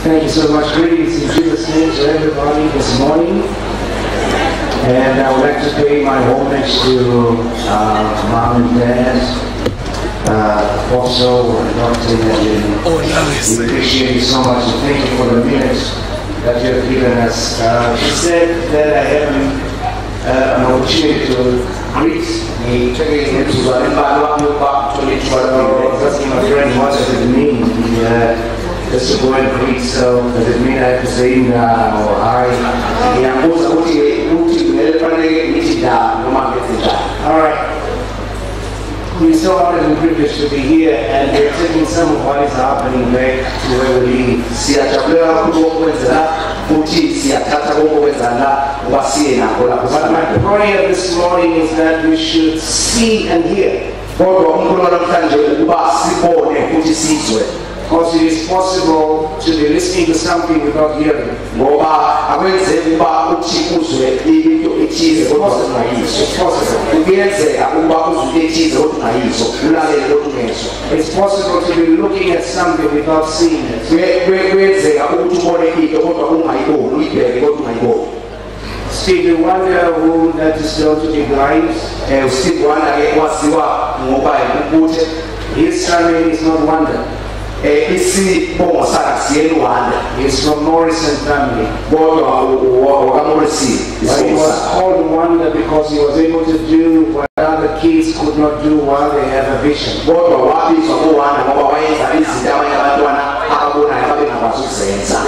Thank you so much. Greetings in Jesus' name to everybody this morning. And I would like to pay my homage to uh, mom and dad, uh, also Dr. Nadine. Oh, nice. We appreciate you so much and thank you for the minutes that you have given us. Uh, she said that I have an, uh, an opportunity to greet me. So, that's my friend what does it mean? Uh, just to go and greet, so does it mean uh, I have to say nah or hi? ngiyabuza ukuthi ukuthi kumele kufanele ngithi da noma All right. We're so honored and privileged to be here, and we're taking some of what is happening back to where we live. But my prayer this morning is that we should see and hear. Kodwa umkhulu wanamhlanje ukuba sibone futhi sizwe Because it is possible to be listening to something without hearing. ngoba akwenzeki ukuba uthi uzwe into ethize kodwa possible. kuyenzeka ukuba uzwe into ethize kodwa ungayizwa ulalele kodwa ungezwa It's possible to be looking at something without seeing it. Kuye- kuye- kuyenzeka ukuthi ubone into kodwa ungayiboni uyibheke kodwa ungayiboni Steve, you wonder who that is known to be blind? um usteve wanda-ke waziwa ngoba ukuthi His surname is not Wonder. Um isibongo sakhe siyeni wanda He's from Morrison family. kodwa wakamorisi But he was called Wonder because he was able to do what other kids could not do while they had a vision. kodwa wabizwa kuwanda ngoba wayenza izinto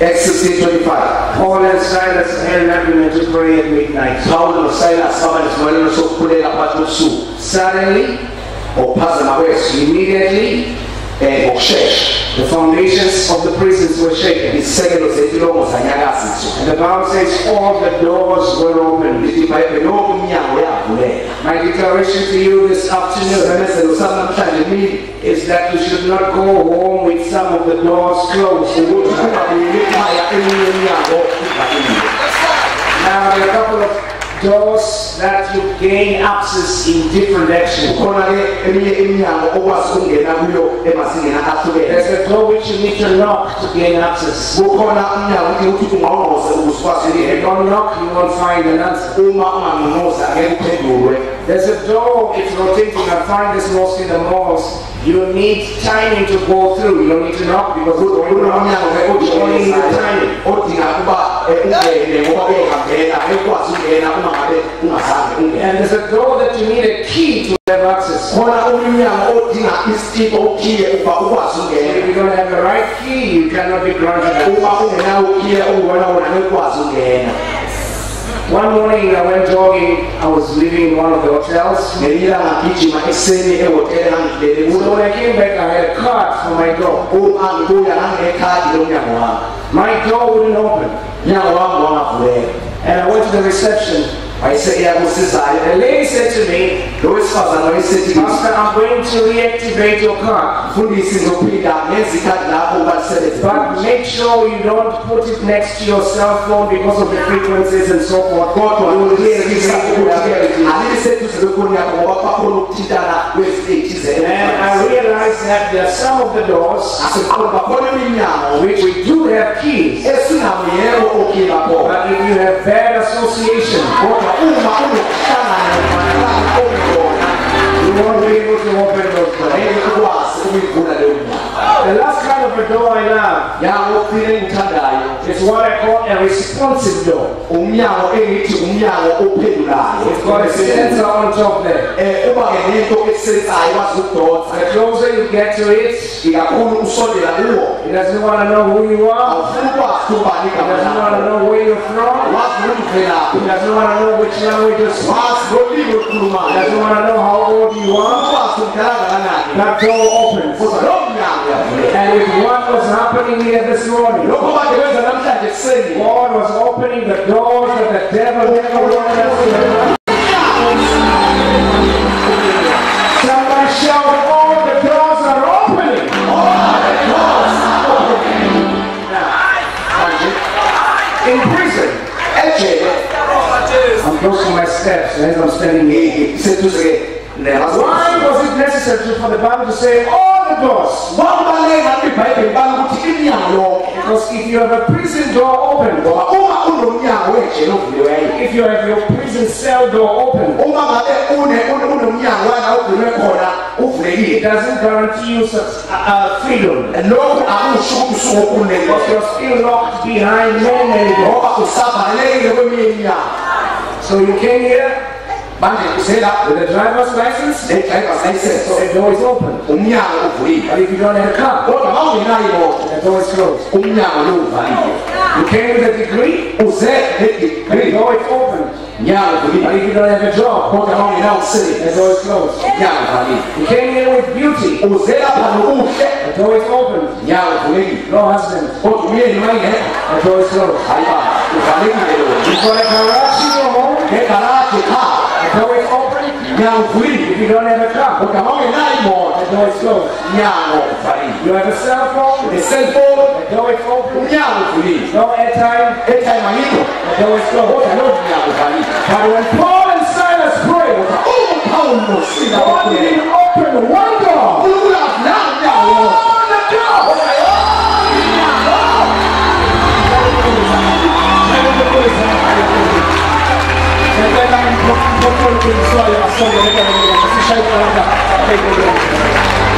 Acts 16:25. Acts 16:25 Paul and Silas an agreement to pray at midnight. pawulo nosilas baba nesivumelwano sokukhulela phakathi kobusuku Suddenly, or ngokuphazama kweso immediately, um ngokushesha the foundations of the prisons were shaken. And the Bible says all the doors were opened. My declaration to you this afternoon isimemezelo sami namhlanje mini is that you should not go home with some of the doors closed. Now, there are a couple of doors that you gain access in different directions. kukhona-ke eminye iminyango okwazi ukungena kuyo emazingeni ahlukene There's a door which you need to knock to gain access. kukhona umnyango ukuthi ukuthi ungqongqoze ukuze ukwazi If you don't knock, you won't find an answer. uma ungangqongqoza angeke uphendulwe There's a door, it's rotating. I find this most in the malls. You need timing to go through. You don't need to knock because it's going kunomnyango. You only need timing. Eh, And there's a door that you need a key to have access. If ukungena you don't have the right key, you cannot be granted One morning I went jogging. I was living in one of the hotels. So when I came back, I had a card for my wami My door wouldn't open. And I went to the reception. Wayese eyakusizayo The lady said to me, lo wesifazane wayesethi Pastor, I'm going to reactivate your card. mfundisi ngizophinda ngenza ikhadi lakho ukalisebenzisa But make sure you don't put it next to your cell phone because of the frequencies and so forth. kodwa You. will ulisekisa ukuthi reactivate kwefoni yakho ngoba bakhona ukuthintana kwezinto And I realized that there are some of the doors asiqonda bakhona iminyango which we do have keys. esinawo yebo okhiye bakhona But if you have bad association, kodwa uma unokuhlangana nofanelana okuyona you won't be able to open those doors. Door I love nyango okuphile engithandayo is what I call a responsive door. umnyango engithi umnyango ophendulayo It's got a sensor on top there. um uba ke nento esensayo wazi ukudonsa The closer you get to it, ikakhulu usondela kuwo it doesn't want to know who you are. awufuni ukwazi It igama doesn't want to lakho know where you're from. wazi ukuthi uvelaphi It doesn't want to know which language you speak. wazi lolimi It olukhulumayo doesn't want to know how old you are. ukwazi umdala kangakanani That door opened. kodwa lowo mnyango uyavuleka And with what was happening here this morning, lokho kade kwenza namhlanje ekuseni God was opening the doors that the devil never wanted us to open. Somebody shout, all the doors are. In prison, ejele I'm close to my steps as I'm standing here. iseduze nemazo Why was it necessary for the Bible to say all the doors? kwakubaluleka kwibhayibheli bala ukuthi iminyango yonke Because if you have a prison door open, ngoba uma unomnyango wejele ovuliweyo if you have your prison cell door open, uma ngabe une- une- unomnyango wana ugcinwe khona it uvulekile doesn't guarantee you such, uh, uh, freedom. lokhu akusho ukuthi usuke Because ukhululekile you're still locked behind doors. ngoba kweminye iminyango So you came here manje usela with a driver's license, ne-drivers license so the door is open. umnyango But if you don't have a car, kodwa ma ungenayo imoto the door is closed. umnyango lo uvalile You came with a degree, uze the nedigrii door is open. But if you don't have a job, kodwa ma ungenawo the umsebenzi door is closed. You came here with beauty, uze lapha nokuhle. The door is open. No husband, kodwa umyeni uma ingekho the door is closed. hayi baba uvalekile lo You've got a garage in your home, ngegaraji ekhaya the door is open. uvulile If you don't have a car, kodwa ma ungenayo imoto the door is closed. uvalile You have a cell phone, ne-cellphone the door is open. uvulile No airtime, airtime ayikho the door is closed. lowo mnyango uvalile But when Paul and Silas uphawuli nosila God didn't open one 本の歌のスペシャルコラボがいます。